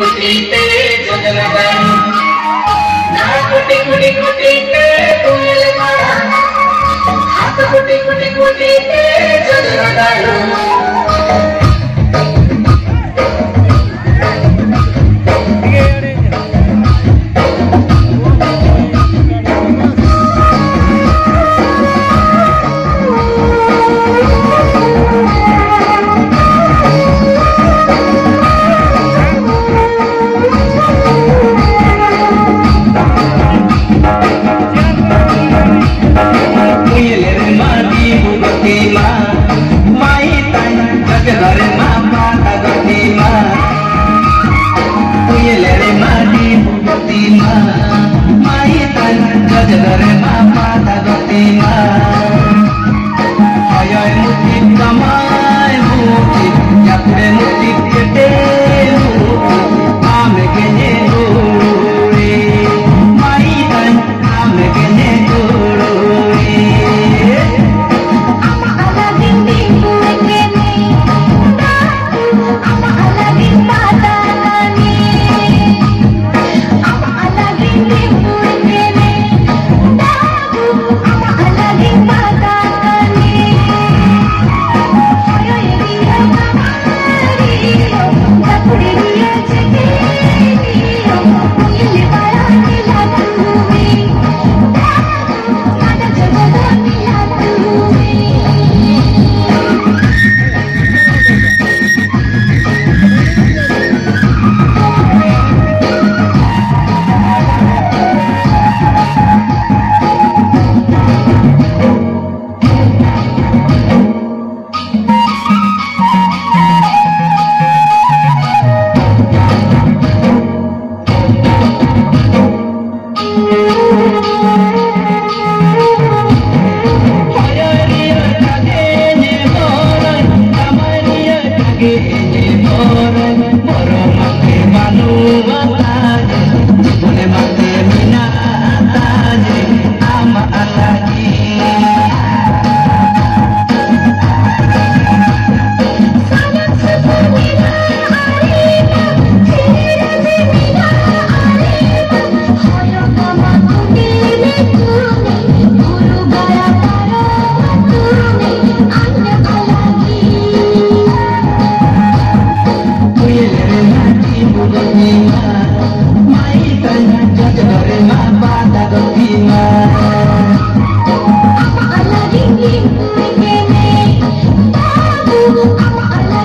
కుటింటే మొదలగాను నా కుటి కుటి కుటింటే తొలగాను అంత కుటి కుటి కుటింటే జొదలగాను माई ताई नगर you.